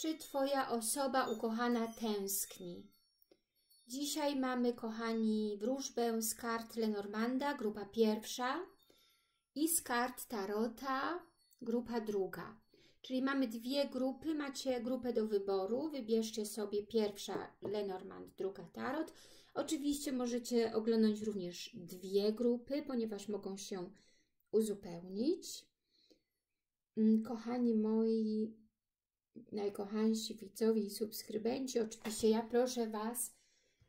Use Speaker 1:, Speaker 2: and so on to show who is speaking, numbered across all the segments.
Speaker 1: Czy Twoja osoba ukochana tęskni? Dzisiaj mamy, kochani, wróżbę z kart Lenormanda, grupa pierwsza i z kart Tarota, grupa druga. Czyli mamy dwie grupy, macie grupę do wyboru, wybierzcie sobie pierwsza Lenormand, druga Tarot. Oczywiście możecie oglądać również dwie grupy, ponieważ mogą się uzupełnić. Mm, kochani moi, najkochańsi widzowie i subskrybenci, oczywiście ja proszę Was,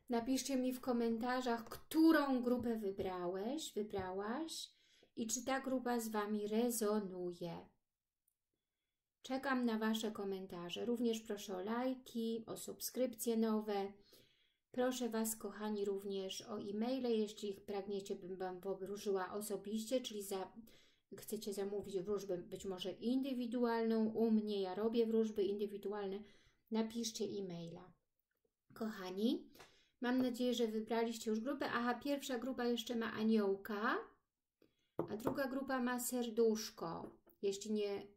Speaker 1: napiszcie mi w komentarzach, którą grupę wybrałeś, wybrałaś i czy ta grupa z Wami rezonuje. Czekam na Wasze komentarze. Również proszę o lajki, o subskrypcje nowe. Proszę Was, kochani, również o e-maile, jeśli pragniecie, bym Wam powróżyła osobiście, czyli za, chcecie zamówić wróżbę być może indywidualną u mnie, ja robię wróżby indywidualne, napiszcie e-maila. Kochani, mam nadzieję, że wybraliście już grupę. Aha, pierwsza grupa jeszcze ma aniołka, a druga grupa ma serduszko, jeśli nie,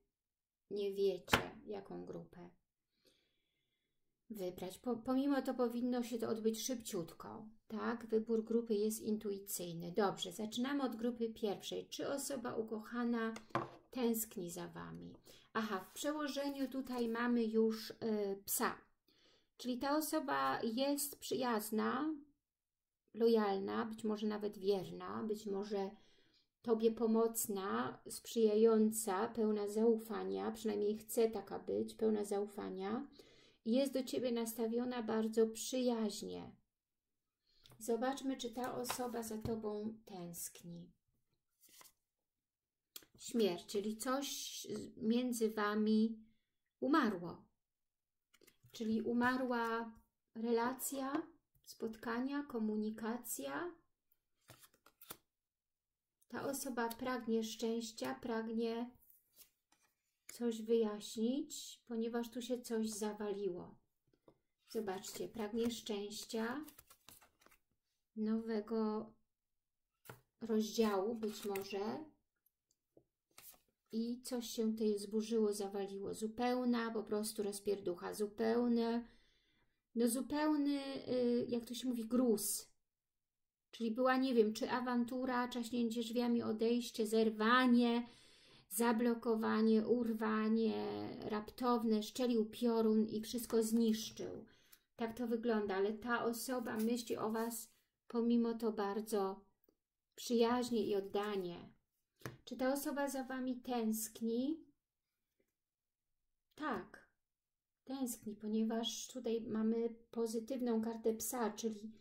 Speaker 1: nie wiecie, jaką grupę wybrać. Po, pomimo to powinno się to odbyć szybciutko, tak? Wybór grupy jest intuicyjny. Dobrze, zaczynamy od grupy pierwszej. Czy osoba ukochana tęskni za Wami? Aha, w przełożeniu tutaj mamy już y, psa. Czyli ta osoba jest przyjazna, lojalna, być może nawet wierna, być może Tobie pomocna, sprzyjająca, pełna zaufania, przynajmniej chce taka być, pełna zaufania, jest do Ciebie nastawiona bardzo przyjaźnie. Zobaczmy, czy ta osoba za Tobą tęskni. Śmierć, czyli coś między Wami umarło. Czyli umarła relacja, spotkania, komunikacja. Ta osoba pragnie szczęścia, pragnie coś wyjaśnić, ponieważ tu się coś zawaliło. Zobaczcie, pragnie szczęścia, nowego rozdziału być może i coś się tutaj zburzyło, zawaliło. Zupełna po prostu rozpierducha, zupełne, no zupełny, y, jak to się mówi, gruz. Czyli była, nie wiem, czy awantura, czaśnięcie drzwiami, odejście, zerwanie, zablokowanie, urwanie, raptowne, szczelił piorun i wszystko zniszczył. Tak to wygląda, ale ta osoba myśli o Was pomimo to bardzo przyjaźnie i oddanie. Czy ta osoba za Wami tęskni? Tak, tęskni, ponieważ tutaj mamy pozytywną kartę psa, czyli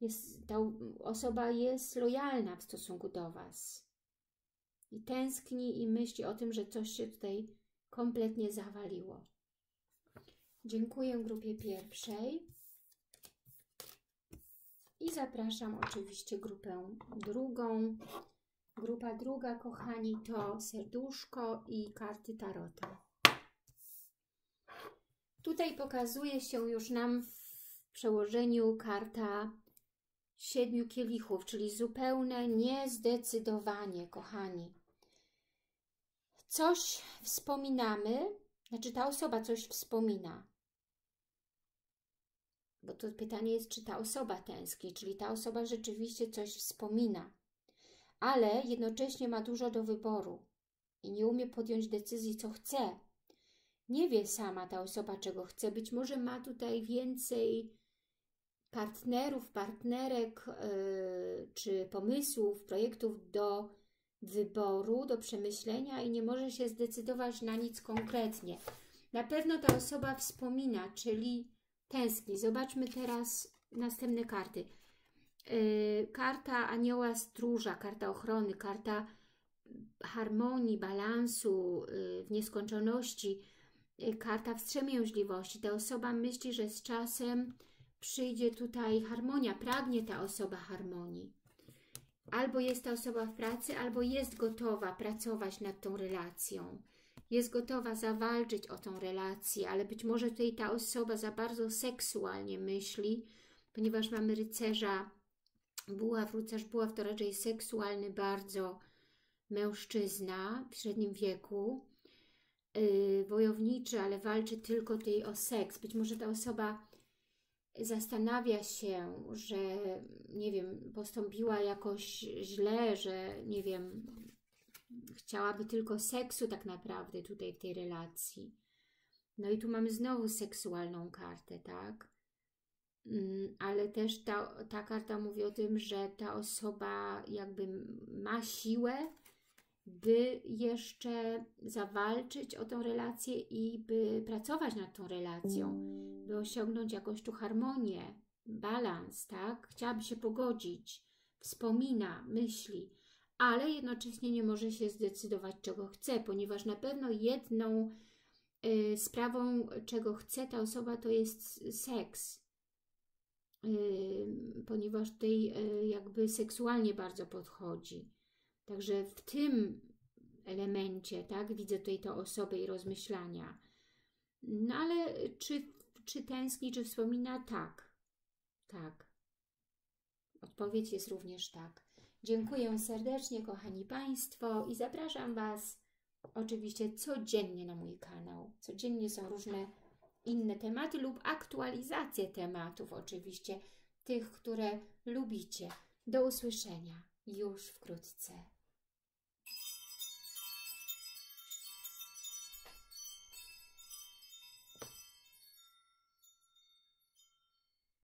Speaker 1: jest, ta osoba jest lojalna w stosunku do Was i tęskni i myśli o tym, że coś się tutaj kompletnie zawaliło. Dziękuję grupie pierwszej i zapraszam oczywiście grupę drugą. Grupa druga, kochani, to serduszko i karty tarota. Tutaj pokazuje się już nam w przełożeniu karta siedmiu kielichów, czyli zupełne niezdecydowanie, kochani coś wspominamy, znaczy ta osoba coś wspomina. Bo to pytanie jest, czy ta osoba tęskni, czyli ta osoba rzeczywiście coś wspomina, ale jednocześnie ma dużo do wyboru i nie umie podjąć decyzji, co chce. Nie wie sama ta osoba, czego chce. Być może ma tutaj więcej partnerów, partnerek yy, czy pomysłów, projektów do wyboru, do przemyślenia i nie może się zdecydować na nic konkretnie. Na pewno ta osoba wspomina, czyli tęskni. Zobaczmy teraz następne karty. Yy, karta anioła stróża, karta ochrony, karta harmonii, balansu yy, w nieskończoności, yy, karta wstrzemięźliwości. Ta osoba myśli, że z czasem przyjdzie tutaj harmonia, pragnie ta osoba harmonii albo jest ta osoba w pracy, albo jest gotowa pracować nad tą relacją. Jest gotowa zawalczyć o tą relację, ale być może tutaj ta osoba za bardzo seksualnie myśli, ponieważ mamy rycerza buław, rycerz buław to raczej seksualny bardzo mężczyzna w średnim wieku. yy, wojowniczy, ale walczy tylko tej o seks. Być może ta osoba zastanawia się, że nie wiem, postąpiła jakoś źle, że nie wiem, chciałaby tylko seksu tak naprawdę tutaj w tej relacji. No i tu mamy znowu seksualną kartę, tak? Mm, ale też ta, ta karta mówi o tym, że ta osoba jakby ma siłę, by jeszcze zawalczyć o tą relację i by pracować nad tą relacją, by osiągnąć jakąś tu harmonię, balans, tak? Chciałaby się pogodzić, wspomina, myśli, ale jednocześnie nie może się zdecydować, czego chce, ponieważ na pewno jedną y, sprawą, czego chce ta osoba, to jest seks, y, ponieważ tej y, jakby seksualnie bardzo podchodzi. Także w tym elemencie, tak, widzę tutaj tę osobę i rozmyślania. No ale czy, czy tęskni, czy wspomina? Tak. Tak. Odpowiedź jest również tak. Dziękuję serdecznie, kochani Państwo i zapraszam Was oczywiście codziennie na mój kanał. Codziennie są różne inne tematy lub aktualizacje tematów oczywiście, tych, które lubicie. Do usłyszenia już wkrótce.